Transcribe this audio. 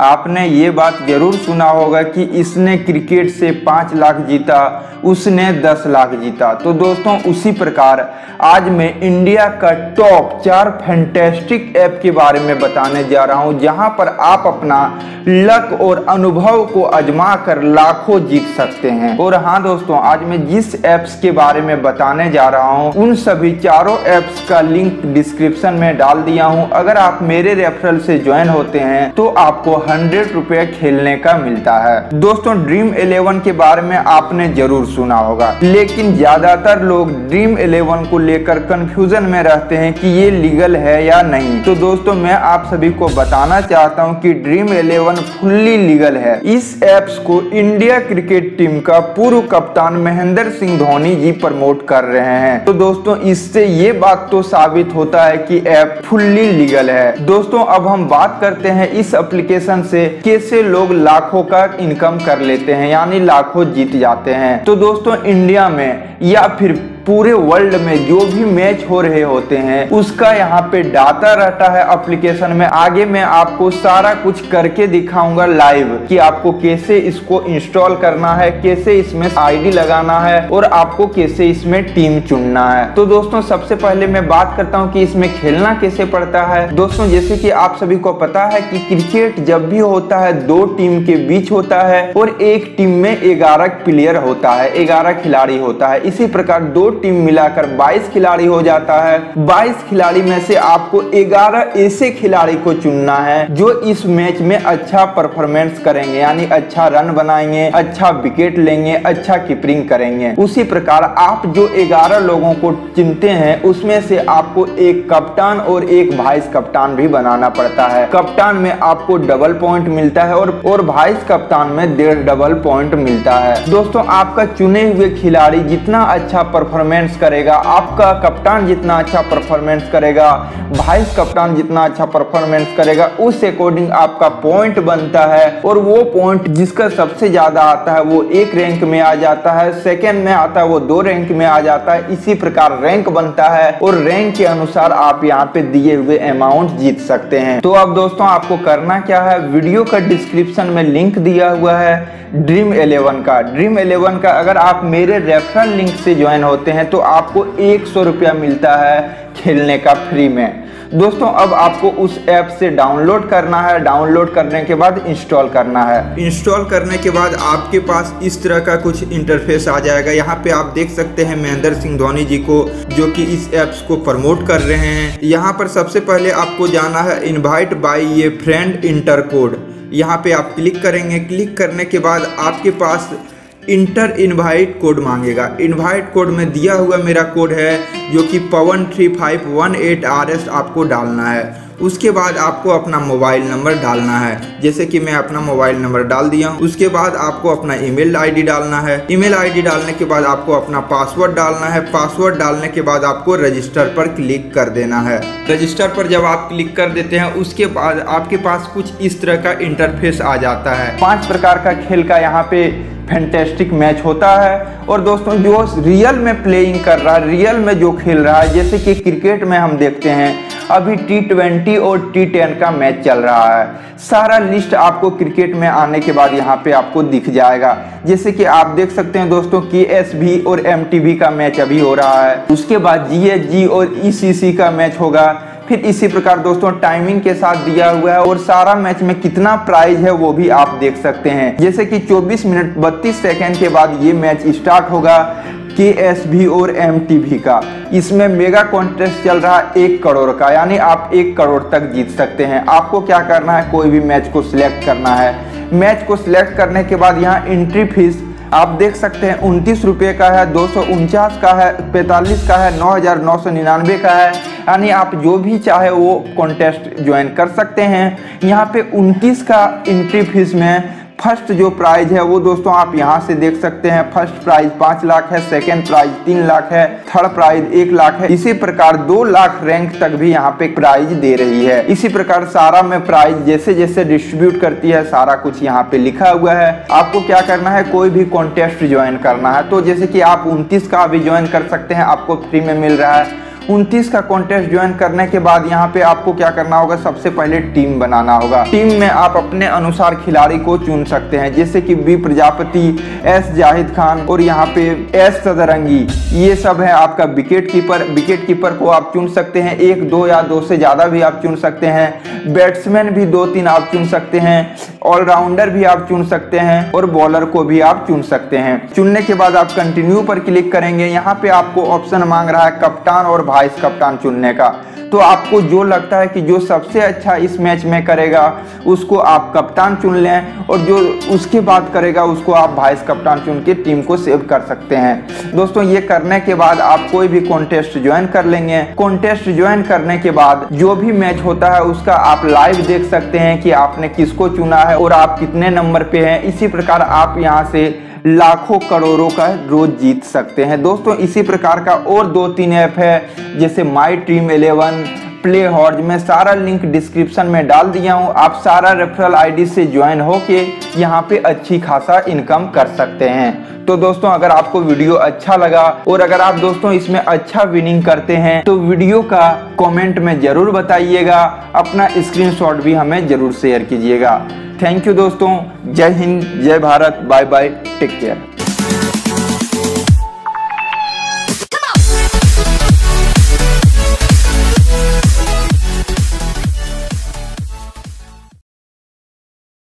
आपने ये बात ज़रूर सुना होगा कि इसने क्रिकेट से पाँच लाख जीता, उसने दस लाख जीता। तो दोस्तों, उसी प्रकार आज मैं इंडिया का टॉप चार फैंटेस्टिक ऐप के बारे में बताने जा रहा हूँ, जहाँ पर आप अपना लक और अनुभव को आजमा कर लाखों जीत सकते हैं। और हाँ दोस्तों, आज मैं जिस एप्स के बारे में बताने जा रहा हूँ, उन सभी चारों एप्स का लिंक डिस्क्रिप्शन में डाल दिया हूँ। अगर आप मेरे रेफरल से ज्वाइन होते हैं तो आपको हंड्रेड रुपए खेलने का मिलता है। दोस्तों ड्रीम इलेवन के बारे में आपने ज़रूर सुना होगा। लेकिन ज़्यादातर लोग ड्रीम इलेवन को लेकर कंफ्यूजन में रहते हैं कि ये लीगल है या नहीं। तो दोस्तों, मैं आप सभी को बताना चाहता हूँ कि ड्रीम इलेवन फुल्ली लीगल है। इस एप्स को इंडिया क्रिकेट टीम का पूर्व कप्तान महेंद्र सिंह धोनी जी प्रमोट कर रहे हैं। तो दोस्तों, इससे ये बात तो साबित होता है कि ऐप फुल्ली लीगल है। दोस्तों, अब हम बात करते हैं इस एप्लीकेशन एप्लीकेशन से कैसे लोग लाखों का इनकम कर लेते हैं, यानी लाखों जीत जाते हैं। तो दोस्तों इंडिया में या फिर पूरे वर्ल्ड में जो भी मैच हो रहे होते हैं, उसका यहाँ पे डाटा रहता है एप्लीकेशन में। आगे मैं आपको सारा कुछ करके दिखाऊँगा लाइव कि आपको कैसे इसको इंस्टॉल करना है, कैसे इसमें आईडी लगाना है और आपको कैसे इसमें टीम चुनना है। तो दोस्तों, सबसे पहले मैं बात करता हूँ कि इसमें खेलना कैसे पड़ता है। दोस्तों, जैसे कि आप सभी को पता है कि क्रिकेट जब भी होता है, दो टीम के बीच होता है और एक टीम में ग्यारह प्लेयर होता है, ग्यारह खिलाड़ी होता है। इसी प्रकार दो टीम मिलाकर 22 खिलाड़ी हो जाता है। 22 खिलाड़ी में से आपको 11 ऐसे खिलाड़ी को चुनना है जो इस मैच में अच्छा परफॉर्मेंस करेंगे, यानी अच्छा रन बनाएँगे अच्छा विकेट लेंगे अच्छा कीपरिंग करेंगे। उसी प्रकार आप जो 11 लोगों को चुनते हैं, उसमें से आपको एक कप्तान और एक वाइस कप्तान भी बनाना पड़ता है। कप्तान में आपको डबल पॉइंट मिलता है और और वाइस कप्तान में डेढ़ डबल पॉइंट मिलता है। दोस्तों, आपका चुने हुए खिलाड़ी जितना अच्छा परफॉर्मेंस करेगा। आपका कप्तान जितना अच्छा परफॉर्मेंस करेगा वाइस कप्तान जितना अच्छा परफॉर्मेंस करेगा, उस अकॉर्डिंग आपका पॉइंट बनता है और वो पॉइंट जिसका सबसे ज़्यादा आता है, वो एक रैंक में आ जाता है सेकेंड में आता है, वो दो रैंक में आ जाता है, इसी प्रकार रैंक बनता है और रैंक के अनुसार आप यहाँ पे दिए हुए अमाउंट जीत सकते हैं। तो अब दोस्तों, आपको करना क्या है? वीडियो का डिस्क्रिप्शन में लिंक दिया हुआ है ड्रीम इलेवन का। ड्रीम इलेवन का अगर आप मेरे रेफरल लिंक से ज्वाइन होते हैं तो आपको एक सौ रुपया मिलता है खेलने का फ्री में। दोस्तों, अब आपको उस ऐप से डाउनलोड करना है। डाउनलोड करने के बाद इंस्टॉल करना है। इंस्टॉल करने के बाद आपके पास इस तरह का कुछ इंटरफेस आ जाएगा। यहाँ पे आप देख सकते हैं महेंद्र सिंह धोनी जी को, जो कि इस ऐप्स को प्रमोट कर रहे हैं। यहाँ पर सबसे पहले आपको जाना है इनवाइट बाई ये फ्रेंड इंटर कोड यहाँ पे आप क्लिक करेंगे। क्लिक करने के बाद आपके पास इंटर इनवाइट कोड मांगेगा। इनवाइट कोड में दिया हुआ मेरा कोड है, जो कि Pawan three five one eight R S आपको डालना है। उसके बाद आपको अपना मोबाइल नंबर डालना है। जैसे कि मैं अपना मोबाइल नंबर डाल दिया हूँ। उसके बाद आपको अपना ईमेल आईडी डालना है। ईमेल आईडी डालने के बाद आपको अपना पासवर्ड डालना है। पासवर्ड डालने के बाद आपको रजिस्टर पर क्लिक कर देना है। रजिस्टर पर जब आप क्लिक कर देते हैं, उसके बाद आपके पास कुछ इस तरह का इंटरफेस आ जाता है। पाँच प्रकार का खेल का यहाँ पे फैंटेस्टिक मैच होता है। और दोस्तों, जो रियल में प्लेइंग कर रहा है रियल में जो खेल रहा है, जैसे कि क्रिकेट में हम देखते हैं अभी टी ट्वेंटी और टी टेन का मैच चल रहा है। सारा लिस्ट आपको क्रिकेट में आने के बाद यहाँ पे आपको दिख जाएगा। जैसे कि आप देख सकते हैं दोस्तों के एस भी और एम का मैच अभी हो रहा है। उसके बाद जी और ईसीसी का मैच होगा। फिर इसी प्रकार दोस्तों टाइमिंग के साथ दिया हुआ है और सारा मैच में कितना प्राइज है वो भी आप देख सकते हैं। जैसे कि 24 मिनट 32 सेकंड के बाद ये मैच स्टार्ट होगा। के एस भी और एम टी भी का। इसमें मेगा कॉन्टेस्ट चल रहा है एक करोड़ का, यानी आप एक करोड़ तक जीत सकते हैं। आपको क्या करना है? कोई भी मैच को सिलेक्ट करना है। मैच को सिलेक्ट करने के बाद यहाँ एंट्री फ़ीस आप देख सकते हैं, उनतीस रुपये का है, दो सौ उनचास का है, पैंतालीस का है, नौ हज़ार नौ सौ निन्यानवे का है। यानी आप जो भी चाहे वो कॉन्टेस्ट ज्वाइन कर सकते हैं। यहाँ पे उनतीस का एंट्री फ़ीस में फ़र्स्ट जो प्राइज है वो दोस्तों आप यहाँ से देख सकते हैं। फ़र्स्ट प्राइज पाँच लाख है, सेकेंड प्राइज तीन लाख है, थर्ड प्राइज एक लाख है। इसी प्रकार दो लाख रैंक तक भी यहाँ पे प्राइज दे रही है। इसी प्रकार सारा में प्राइज जैसे जैसे डिस्ट्रीब्यूट करती है, सारा कुछ यहाँ पे लिखा हुआ है। आपको क्या करना है? कोई भी कॉन्टेस्ट ज्वाइन करना है। तो जैसे कि आप उनतीस का भी ज्वाइन कर सकते हैं, आपको फ्री में मिल रहा है। उनतीस का कॉन्टेस्ट ज्वाइन करने के बाद यहाँ पे आपको क्या करना होगा? सबसे पहले टीम बनाना होगा। टीम में आप अपने अनुसार खिलाड़ी को चुन सकते हैं, जैसे कि बी प्रजापति एस जाहिद खान और यहाँ पे एस सदरंगी। ये सब है आपका विकेट कीपर विकेट कीपर को आप चुन सकते हैं। एक, दो या दो से ज़्यादा भी आप चुन सकते हैं। बैट्समैन भी दो तीन आप चुन सकते हैं। ऑलराउंडर भी आप चुन सकते हैं और बॉलर को भी आप चुन सकते हैं। चुनने के बाद आप कंटिन्यू पर क्लिक करेंगे। यहाँ पे आपको ऑप्शन मांग रहा है कप्तान और वाइस कप्तान चुनने का। तो आपको जो लगता है कि जो सबसे अच्छा इस मैच में करेगा, उसको आप कप्तान चुन लें और जो उसके बाद करेगा, उसको आप वाइस कप्तान चुन के टीम को सेव कर सकते हैं। दोस्तों, ये करने के बाद आप कोई भी कॉन्टेस्ट ज्वाइन कर लेंगे। कॉन्टेस्ट ज्वाइन करने के बाद जो भी मैच होता है, उसका आप लाइव देख सकते हैं कि आपने किसको चुना है और आप कितने नंबर पे हैं। इसी प्रकार आप यहाँ से लाखों करोड़ों का रोज जीत सकते हैं। दोस्तों, इसी प्रकार का और दो तीन ऐप है, जैसे माई टीम इलेवन प्ले हॉर्ज में सारा लिंक डिस्क्रिप्शन में डाल दिया हूँ। आप सारा रेफरल आईडी से ज्वाइन होके यहाँ पे अच्छी खासा इनकम कर सकते हैं। तो दोस्तों, अगर आपको वीडियो अच्छा लगा और अगर आप दोस्तों इसमें अच्छा विनिंग करते हैं तो वीडियो का कमेंट में ज़रूर बताइएगा। अपना स्क्रीनशॉट भी हमें ज़रूर शेयर कीजिएगा। थैंक यू दोस्तों। जय हिंद जय Bharat bye bye take care.